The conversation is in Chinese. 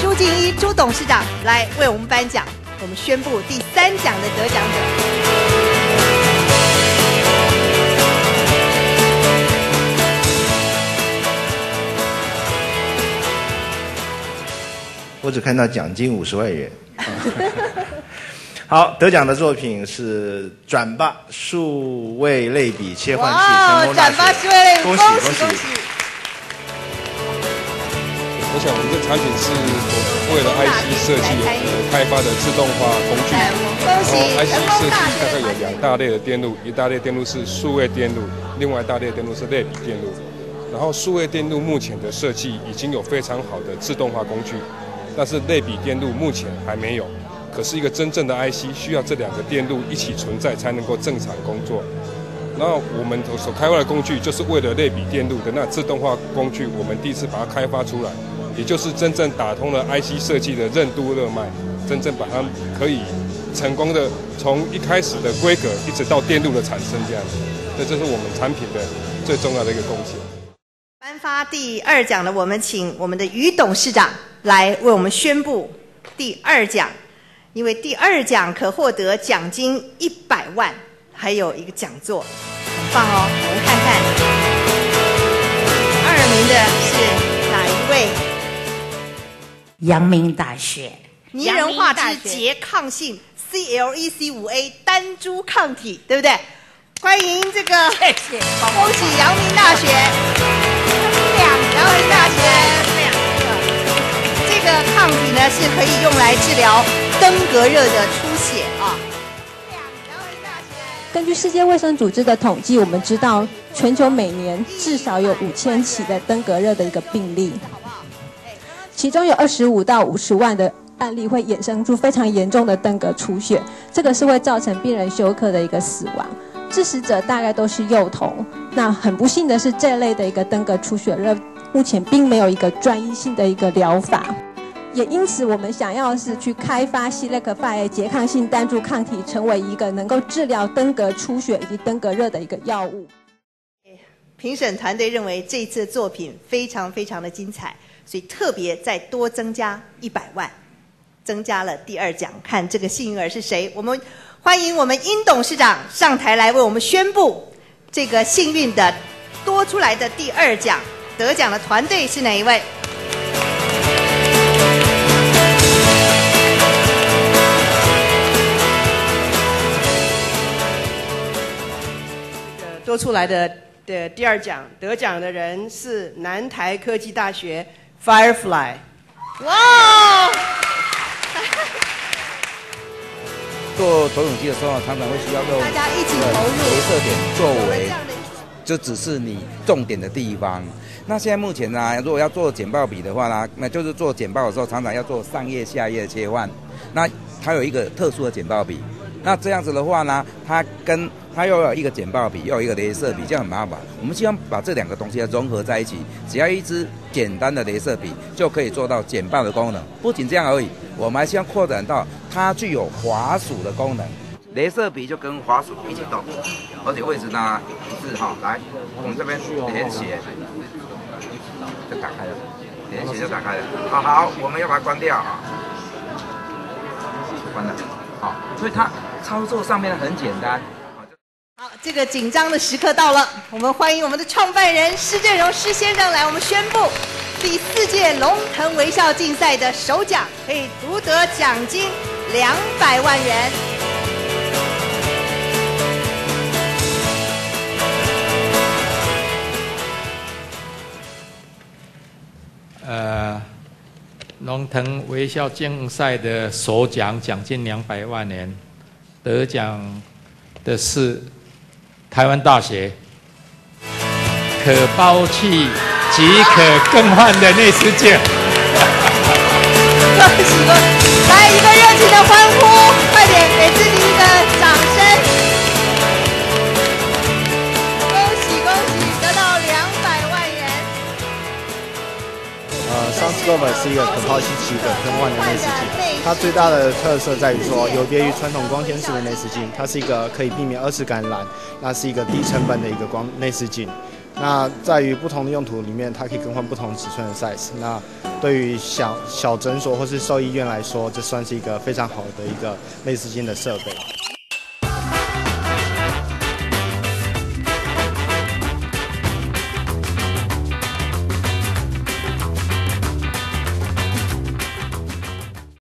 朱静一朱董事长来为我们颁奖。我们宣布第三奖的得奖者。我只看到奖金五十万元。好，得奖的作品是转吧数位类比切换器，恭喜恭恭喜！我想我们这产品是为了 IC 设计而开发的自动化工具。然后 IC 设计功大大概有。两大类的电路，一大类电路是数位电路，另外一大类电路是类比电路。然后数位电路目前的设计已经有非常好的自动化工具，但是类比电路目前还没有。可是一个真正的 IC 需要这两个电路一起存在才能够正常工作。然后我们所开发的工具就是为了类比电路的那自动化工具，我们第一次把它开发出来，也就是真正打通了 IC 设计的任督二脉，真正把它可以成功的从一开始的规格一直到电路的产生这样子，这是我们产品的最重要的一个贡献。颁发第二奖的，我们请我们的于董事长来为我们宣布第二奖，因为第二奖可获得奖金一百万，还有一个讲座，很棒哦。我们看看，二名的是哪一位？阳明大学。拟人化之拮抗性 CLEC 五 A 单株抗体，对不对？欢迎这个，谢谢，恭喜阳明大学，阳明大学。这个抗体呢是可以用来治疗登革热的出血啊。根据世界卫生组织的统计，我们知道全球每年至少有五千起的登革热的一个病例，其中有二十五到五十万的案例会衍生出非常严重的登革出血，这个是会造成病人休克的一个死亡。致死者大概都是幼童。那很不幸的是，这类的一个登革出血热，目前并没有一个专一性的一个疗法。也因此，我们想要是去开发 c l e c 5拮抗性单株抗体，成为一个能够治疗登革出血以及登革热的一个药物。评审团队认为这次作品非常非常的精彩，所以特别再多增加一百万，增加了第二奖。看这个幸运儿是谁？我们欢迎我们殷董事长上台来为我们宣布这个幸运的多出来的第二奖得奖的团队是哪一位？多出来的的第二奖得奖的人是南台科技大学 Firefly。哇！做投影机的时候，常常会需要用大家一起投入镭射点作为就只是你重点的地方。那现在目前呢，如果要做简报笔的话呢，那就是做简报的时候，常常要做上页、下页的切换。那它有一个特殊的简报笔，那这样子的话呢，它跟它又有一个剪报笔，又有一个镭射笔，这样很麻烦。我们希望把这两个东西要融合在一起，只要一支简单的镭射笔就可以做到剪报的功能。不仅这样而已，我们还希望扩展到它具有滑鼠的功能。镭射笔就跟滑鼠一起动，而且位置呢一致哈。来，我们这边连写就打开了，连写就打开了。好好，我们要把它关掉啊，关了。好，所以它操作上面很简单。这个紧张的时刻到了，我们欢迎我们的创办人施振荣施先生来，我们宣布第四届龙腾微笑竞赛的首奖可以独得奖金两百万元。呃，龙腾微笑竞赛的首奖奖金两百万元，得奖的是台湾大学可抛弃即可更换的内饰镜。恭喜恭喜！来一个热情的欢呼，快点给自己呃，上次 Global 是一个可抛弃即可更换的内视镜，它最大的特色在于说，有别于传统光纤式的内视镜，它是一个可以避免二次感染，那是一个低成本的一个光内视镜。那在于不同的用途里面，它可以更换不同尺寸的 size。那对于小小诊所或是兽医院来说，这算是一个非常好的一个内视镜的设备。